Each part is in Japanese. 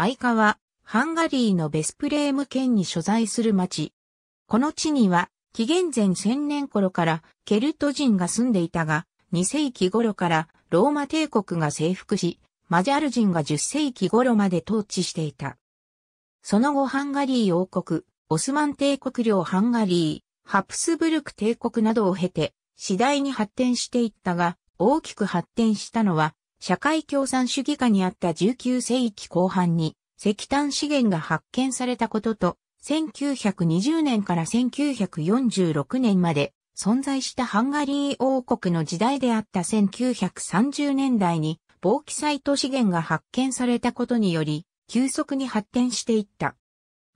アイカは、ハンガリーのベスプレーム県に所在する町。この地には、紀元前1000年頃からケルト人が住んでいたが、2世紀頃からローマ帝国が征服し、マジャル人が10世紀頃まで統治していた。その後ハンガリー王国、オスマン帝国領ハンガリー、ハプスブルク帝国などを経て、次第に発展していったが、大きく発展したのは、社会共産主義下にあった19世紀後半に石炭資源が発見されたことと、1920年から1946年まで存在したハンガリー王国の時代であった1930年代に、ボーキサイト資源が発見されたことにより、急速に発展していった。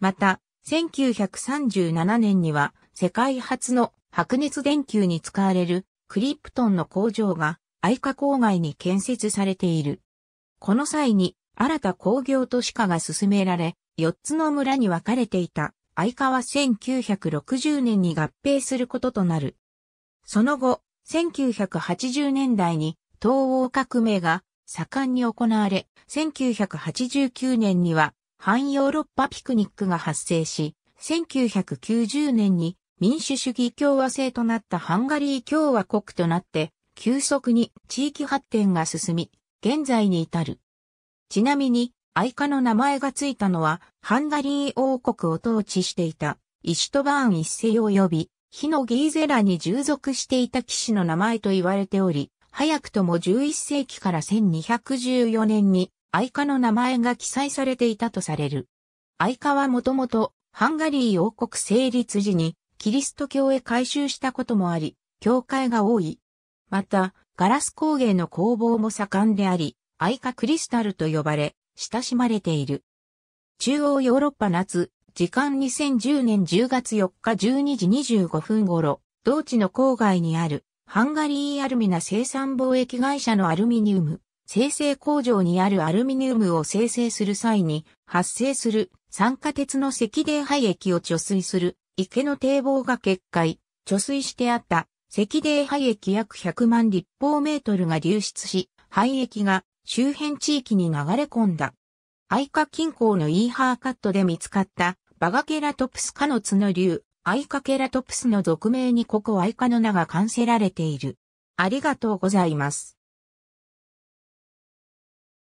また、1937年には、世界初の白熱電球に使われるクリプトンの工場が愛花郊外に建設されている。この際に新た工業都市化が進められ、4つの村に分かれていた相川1960年に合併することとなる。その後、1980年代に東欧革命が盛んに行われ、1989年には反ヨーロッパピクニックが発生し、1990年に民主主義共和制となったハンガリー共和国となって、急速に地域発展が進み、現在に至る。ちなみに、愛花の名前がついたのは、ハンガリー王国を統治していた、イシュトバーン一世及び、火のギーゼラに従属していた騎士の名前と言われており、早くとも11世紀から1214年に、愛花の名前が記載されていたとされる。愛花はもともと、ハンガリー王国成立時に、キリスト教へ改宗したこともあり、教会が多い。また、ガラス工芸の工房も盛んであり、愛花クリスタルと呼ばれ、親しまれている。中央ヨーロッパ夏、時間2010年10月4日12時25分頃、同地の郊外にある、ハンガリーアルミナ生産貿易会社のアルミニウム、生成工場にあるアルミニウムを生成する際に発生する酸化鉄の赤泥廃液を貯水する池の堤防が決壊、貯水してあった赤泥廃液約100万立方メートルが流出し、廃液が周辺地域に流れ込んだ。アイカ近郊のイーハーカットで見つかったバガケラトプス科の角竜、アイカケラトプスの俗名にここアイカの名が冠せられている。ありがとうございます。